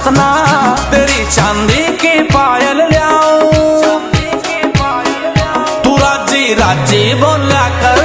सपना तेरी चांदी की पायल लियाओ तू राज़ी राज़ी बोला कर।